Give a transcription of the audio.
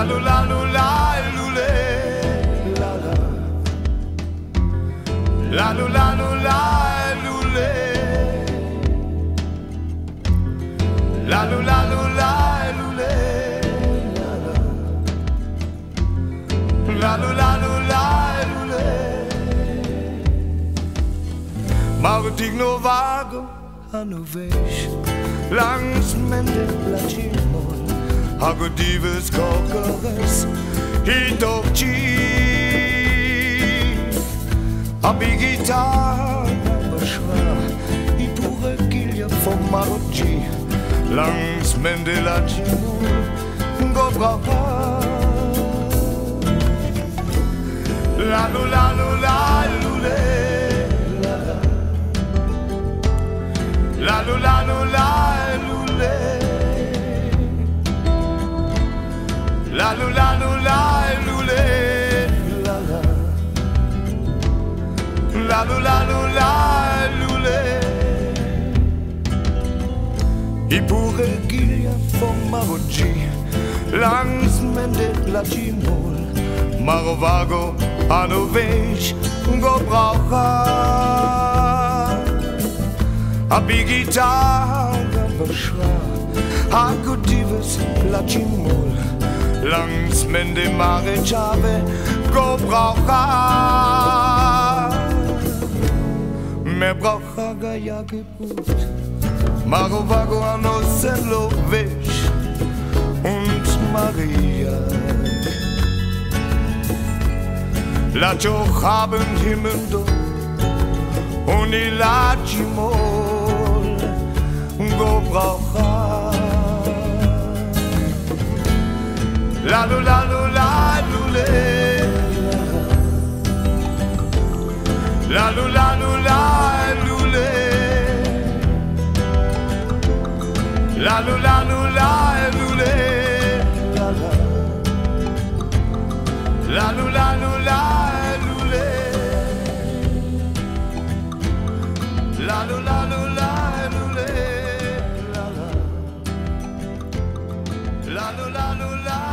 La lu la lu la lule la. La lu la lu la lu la lu la lu la. Lu lule Maar het ik nog wagen aan de weg Langs mende lacimon Hago divas kokeres Hit of A big guitar Bashra I pure kilja for Marocci Langs mende lacimon Go brava La lu la la lu le la la. La lu la lu la lu le La lu la lu la lu le. La la La lu Marovago hanno već go braucha. A big guitar beschra A gutives la cimol Landsmän de mare chave go braucha Me braucha gaya gebut Marovago anoselovish und Maria. Lacho haben himmel do und i Go braucha La lu la lu la lu le La la La lu la lu la lu le La lu la lu la lu le La la La lu la lu la